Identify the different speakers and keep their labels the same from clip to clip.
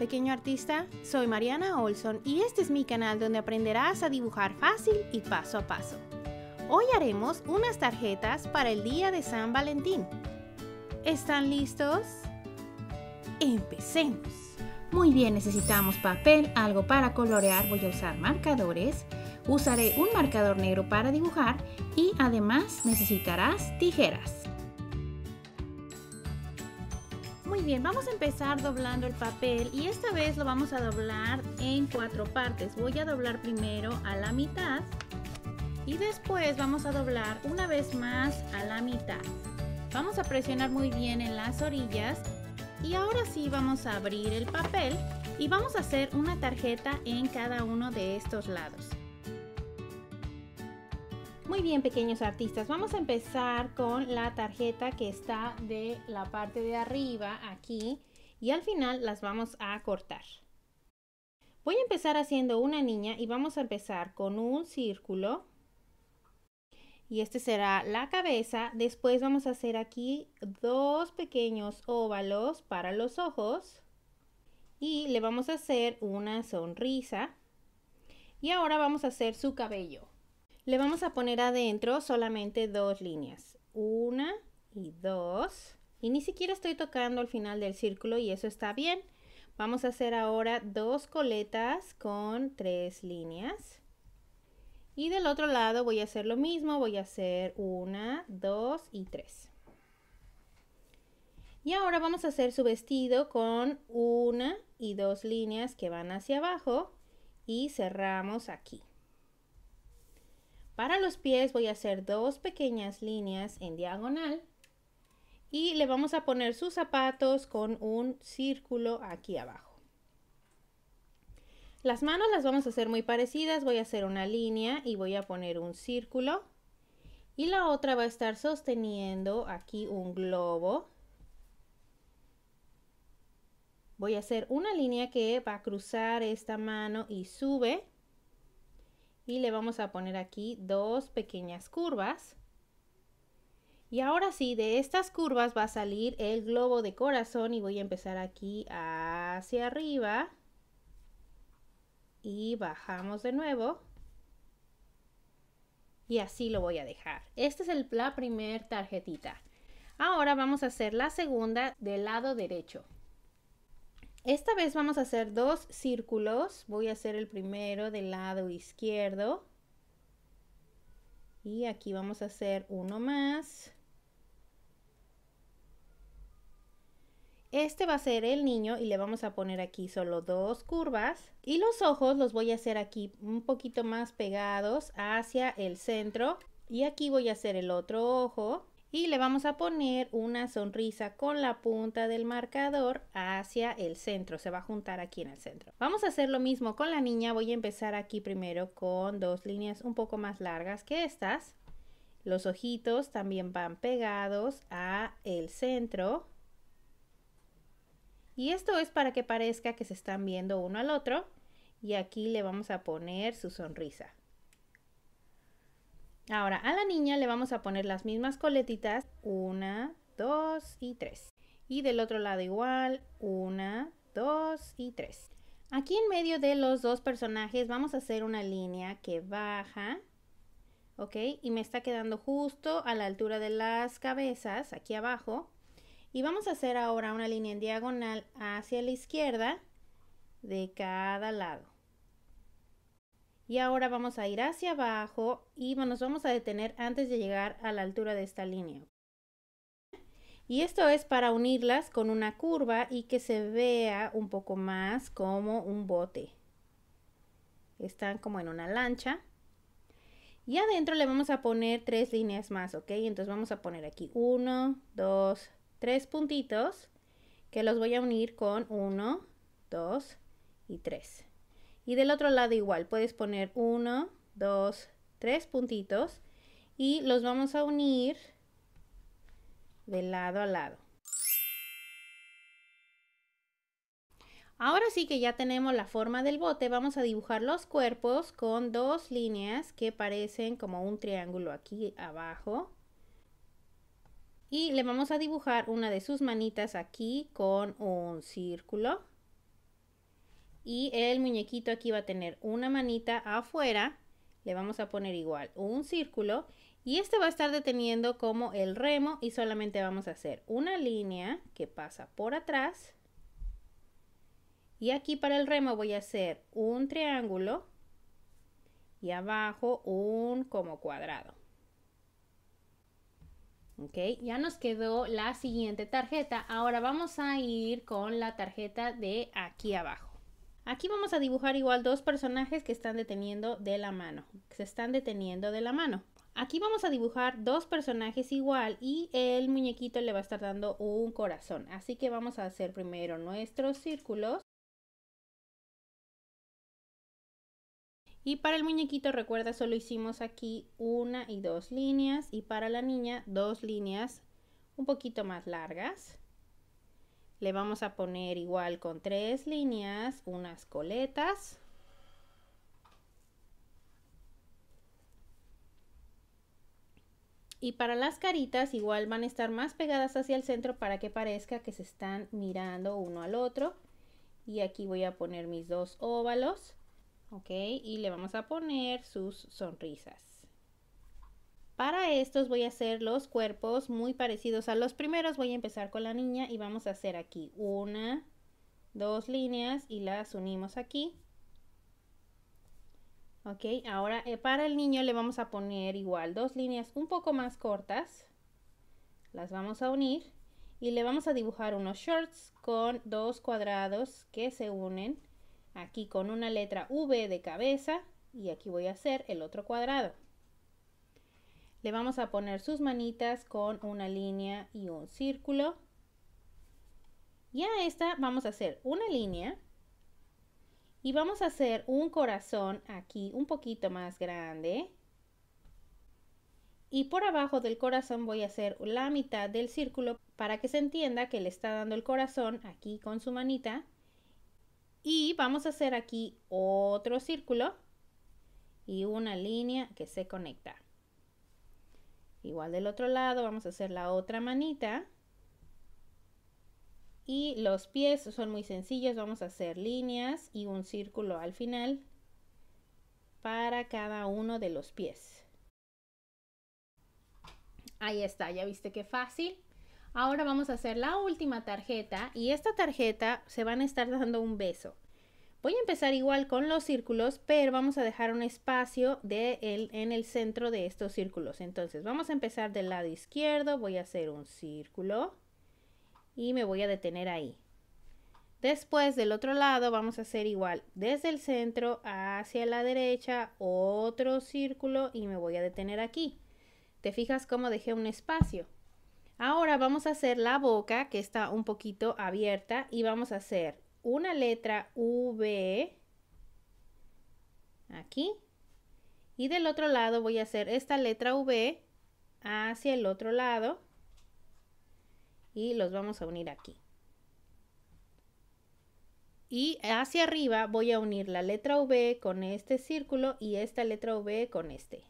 Speaker 1: pequeño artista, soy Mariana Olson y este es mi canal donde aprenderás a dibujar fácil y paso a paso. Hoy haremos unas tarjetas para el día de San Valentín. ¿Están listos? Empecemos. Muy bien, necesitamos papel, algo para colorear, voy a usar marcadores, usaré un marcador negro para dibujar y además necesitarás tijeras. Bien, vamos a empezar doblando el papel y esta vez lo vamos a doblar en cuatro partes. Voy a doblar primero a la mitad y después vamos a doblar una vez más a la mitad. Vamos a presionar muy bien en las orillas y ahora sí vamos a abrir el papel y vamos a hacer una tarjeta en cada uno de estos lados. Muy bien, pequeños artistas, vamos a empezar con la tarjeta que está de la parte de arriba aquí y al final las vamos a cortar. Voy a empezar haciendo una niña y vamos a empezar con un círculo y este será la cabeza. Después vamos a hacer aquí dos pequeños óvalos para los ojos y le vamos a hacer una sonrisa y ahora vamos a hacer su cabello. Le vamos a poner adentro solamente dos líneas. Una y dos. Y ni siquiera estoy tocando al final del círculo y eso está bien. Vamos a hacer ahora dos coletas con tres líneas. Y del otro lado voy a hacer lo mismo. Voy a hacer una, dos y tres. Y ahora vamos a hacer su vestido con una y dos líneas que van hacia abajo y cerramos aquí. Para los pies voy a hacer dos pequeñas líneas en diagonal y le vamos a poner sus zapatos con un círculo aquí abajo. Las manos las vamos a hacer muy parecidas, voy a hacer una línea y voy a poner un círculo y la otra va a estar sosteniendo aquí un globo. Voy a hacer una línea que va a cruzar esta mano y sube y le vamos a poner aquí dos pequeñas curvas. Y ahora sí, de estas curvas va a salir el globo de corazón y voy a empezar aquí hacia arriba. Y bajamos de nuevo. Y así lo voy a dejar. Esta es el, la primer tarjetita. Ahora vamos a hacer la segunda del lado derecho. Esta vez vamos a hacer dos círculos. Voy a hacer el primero del lado izquierdo. Y aquí vamos a hacer uno más. Este va a ser el niño y le vamos a poner aquí solo dos curvas. Y los ojos los voy a hacer aquí un poquito más pegados hacia el centro. Y aquí voy a hacer el otro ojo y le vamos a poner una sonrisa con la punta del marcador hacia el centro, se va a juntar aquí en el centro. Vamos a hacer lo mismo con la niña, voy a empezar aquí primero con dos líneas un poco más largas que estas. Los ojitos también van pegados a el centro. Y esto es para que parezca que se están viendo uno al otro. Y aquí le vamos a poner su sonrisa. Ahora a la niña le vamos a poner las mismas coletitas. Una, dos y tres. Y del otro lado igual. Una, dos y tres. Aquí en medio de los dos personajes vamos a hacer una línea que baja. ¿Ok? Y me está quedando justo a la altura de las cabezas, aquí abajo. Y vamos a hacer ahora una línea en diagonal hacia la izquierda de cada lado. Y ahora vamos a ir hacia abajo y nos vamos a detener antes de llegar a la altura de esta línea. Y esto es para unirlas con una curva y que se vea un poco más como un bote. Están como en una lancha. Y adentro le vamos a poner tres líneas más, ¿ok? Entonces vamos a poner aquí uno, dos, tres puntitos que los voy a unir con uno, dos y tres. Y del otro lado igual, puedes poner uno, dos, tres puntitos y los vamos a unir de lado a lado. Ahora sí que ya tenemos la forma del bote, vamos a dibujar los cuerpos con dos líneas que parecen como un triángulo aquí abajo. Y le vamos a dibujar una de sus manitas aquí con un círculo. Y el muñequito aquí va a tener una manita afuera. Le vamos a poner igual un círculo. Y este va a estar deteniendo como el remo y solamente vamos a hacer una línea que pasa por atrás. Y aquí para el remo voy a hacer un triángulo y abajo un como cuadrado. Ok, ya nos quedó la siguiente tarjeta. Ahora vamos a ir con la tarjeta de aquí abajo. Aquí vamos a dibujar igual dos personajes que están deteniendo de la mano. Se están deteniendo de la mano. Aquí vamos a dibujar dos personajes igual y el muñequito le va a estar dando un corazón. Así que vamos a hacer primero nuestros círculos. Y para el muñequito, recuerda, solo hicimos aquí una y dos líneas. Y para la niña, dos líneas un poquito más largas. Le vamos a poner igual con tres líneas, unas coletas. Y para las caritas igual van a estar más pegadas hacia el centro para que parezca que se están mirando uno al otro. Y aquí voy a poner mis dos óvalos. ¿ok? Y le vamos a poner sus sonrisas. Para estos voy a hacer los cuerpos muy parecidos a los primeros. Voy a empezar con la niña y vamos a hacer aquí una, dos líneas y las unimos aquí. Ok, ahora eh, para el niño le vamos a poner igual dos líneas un poco más cortas. Las vamos a unir y le vamos a dibujar unos shorts con dos cuadrados que se unen aquí con una letra V de cabeza y aquí voy a hacer el otro cuadrado. Le vamos a poner sus manitas con una línea y un círculo. Y a esta vamos a hacer una línea y vamos a hacer un corazón aquí un poquito más grande. Y por abajo del corazón voy a hacer la mitad del círculo para que se entienda que le está dando el corazón aquí con su manita y vamos a hacer aquí otro círculo y una línea que se conecta. Igual del otro lado vamos a hacer la otra manita. Y los pies son muy sencillos, vamos a hacer líneas y un círculo al final para cada uno de los pies. Ahí está, ya viste qué fácil. Ahora vamos a hacer la última tarjeta y esta tarjeta se van a estar dando un beso. Voy a empezar igual con los círculos, pero vamos a dejar un espacio de en el centro de estos círculos. Entonces vamos a empezar del lado izquierdo, voy a hacer un círculo y me voy a detener ahí. Después del otro lado vamos a hacer igual desde el centro hacia la derecha otro círculo y me voy a detener aquí. ¿Te fijas cómo dejé un espacio? Ahora vamos a hacer la boca que está un poquito abierta y vamos a hacer una letra V aquí y del otro lado voy a hacer esta letra V hacia el otro lado y los vamos a unir aquí. Y hacia arriba voy a unir la letra V con este círculo y esta letra V con este.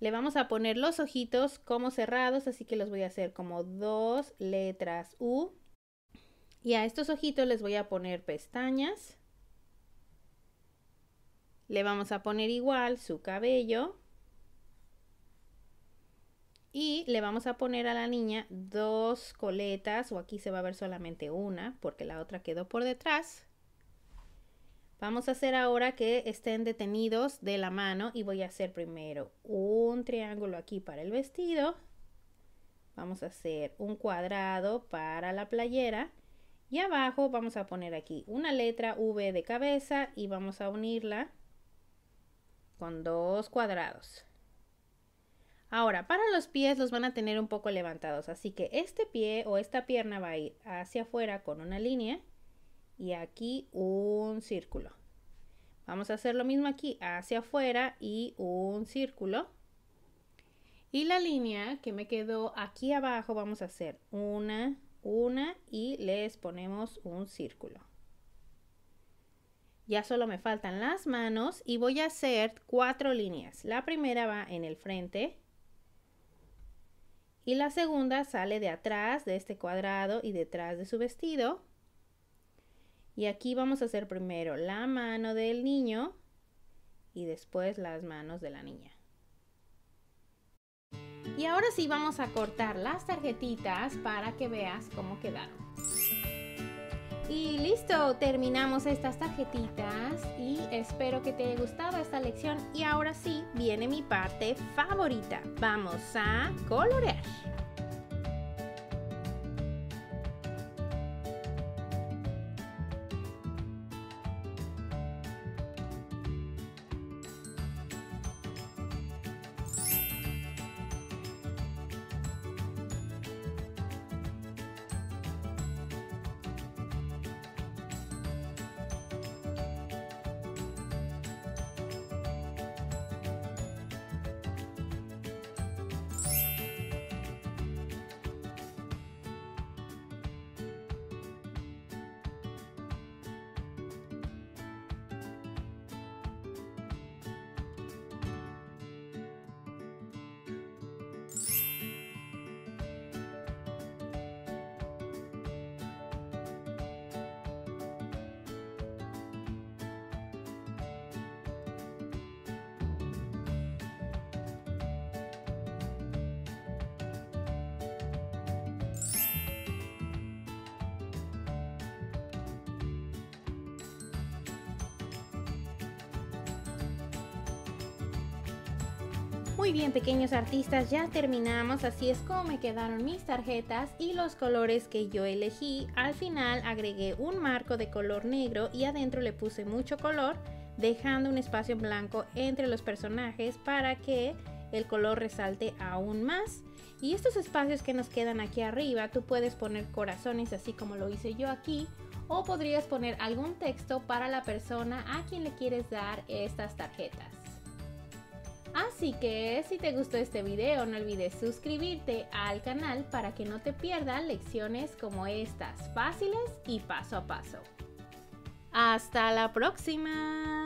Speaker 1: Le vamos a poner los ojitos como cerrados, así que los voy a hacer como dos letras U. Y a estos ojitos les voy a poner pestañas. Le vamos a poner igual su cabello. Y le vamos a poner a la niña dos coletas, o aquí se va a ver solamente una, porque la otra quedó por detrás. Vamos a hacer ahora que estén detenidos de la mano y voy a hacer primero un triángulo aquí para el vestido. Vamos a hacer un cuadrado para la playera. Y abajo vamos a poner aquí una letra V de cabeza y vamos a unirla con dos cuadrados. Ahora, para los pies los van a tener un poco levantados, así que este pie o esta pierna va a ir hacia afuera con una línea y aquí un círculo. Vamos a hacer lo mismo aquí, hacia afuera y un círculo. Y la línea que me quedó aquí abajo vamos a hacer una, una y les ponemos un círculo. Ya solo me faltan las manos y voy a hacer cuatro líneas. La primera va en el frente y la segunda sale de atrás de este cuadrado y detrás de su vestido. Y aquí vamos a hacer primero la mano del niño y después las manos de la niña. Y ahora sí vamos a cortar las tarjetitas para que veas cómo quedaron. Y listo, terminamos estas tarjetitas y espero que te haya gustado esta lección. Y ahora sí, viene mi parte favorita. Vamos a colorear. Muy bien, pequeños artistas, ya terminamos. Así es como me quedaron mis tarjetas y los colores que yo elegí. Al final agregué un marco de color negro y adentro le puse mucho color, dejando un espacio blanco entre los personajes para que el color resalte aún más. Y estos espacios que nos quedan aquí arriba, tú puedes poner corazones así como lo hice yo aquí. O podrías poner algún texto para la persona a quien le quieres dar estas tarjetas. Así que si te gustó este video no olvides suscribirte al canal para que no te pierdas lecciones como estas, fáciles y paso a paso. ¡Hasta la próxima!